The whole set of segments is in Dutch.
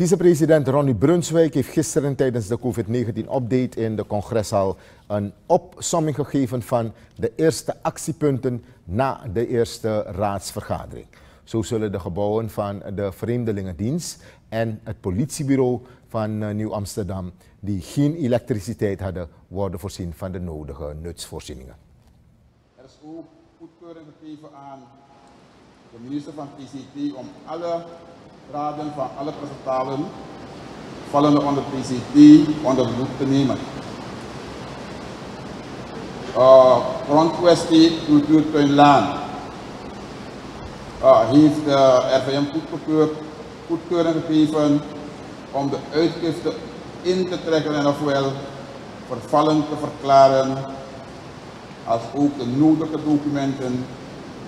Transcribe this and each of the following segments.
Vicepresident Ronnie Brunswijk heeft gisteren tijdens de COVID-19-update in de congreshal een opsomming gegeven van de eerste actiepunten na de eerste raadsvergadering. Zo zullen de gebouwen van de Vreemdelingendienst en het politiebureau van eh, Nieuw-Amsterdam, die geen elektriciteit hadden, worden voorzien van de nodige nutsvoorzieningen. Er is ook goedkeuring gegeven aan de minister van TCT om alle raden van alle presentalen vallende onder PCT onder de te nemen. Uh, grondkwestie Cultuurtuinlaan uh, heeft de RVM goedgekeurd, goedkeuring gegeven om de uitgifte in te trekken en ofwel vervallen te verklaren als ook de nodige documenten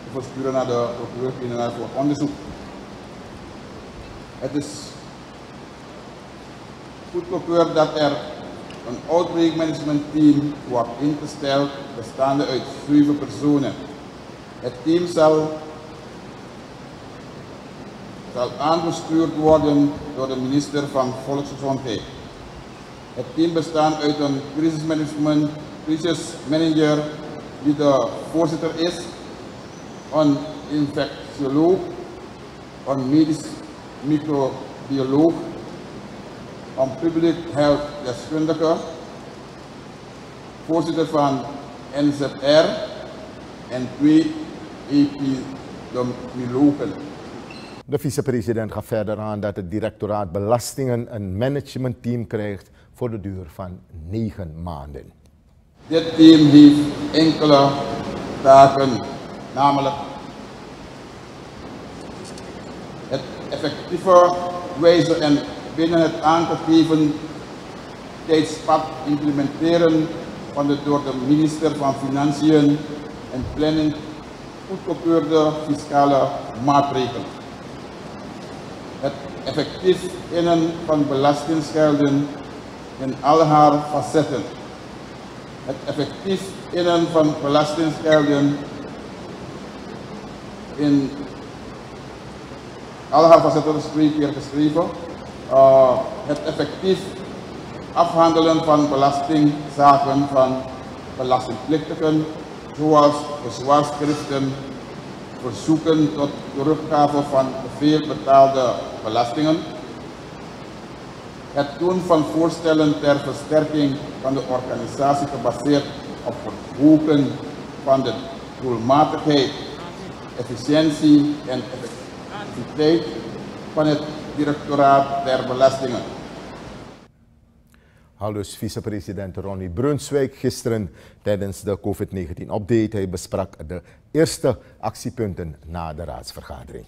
te versturen naar de procureur-generaal voor onderzoek. Het is goedgekeurd dat er een outbreak management team wordt ingesteld, bestaande uit zeven personen. Het team zal, zal aangestuurd worden door de minister van Volksgezondheid. Het team bestaat uit een crisismanagement, crisismanager die de voorzitter is, een infectioloog, een medisch microbioloog, een public health deskundige, voorzitter van NZR en twee epidemiologen. De vicepresident gaf verder aan dat het directoraat belastingen een managementteam krijgt voor de duur van negen maanden. Dit team heeft enkele taken, namelijk het effectieve wijze en binnen het aangegeven tijdspad implementeren van de door de minister van Financiën en Planning goedgekeurde fiscale maatregelen. Het effectief innen van belastinggelden in al haar facetten. Het effectief innen van belastinggelden in facetten is twee keer geschreven. Uh, het effectief afhandelen van belastingzaken van belastingplichtigen, zoals bezwaarschriften, verzoeken tot teruggave van veel betaalde belastingen, het doen van voorstellen ter versterking van de organisatie gebaseerd op verhogen van de doelmatigheid, efficiëntie en effectiviteit activiteit van het directoraat der belastingen. Aldus vicepresident Ronnie Brunswijk gisteren tijdens de COVID-19-update. Hij besprak de eerste actiepunten na de raadsvergadering.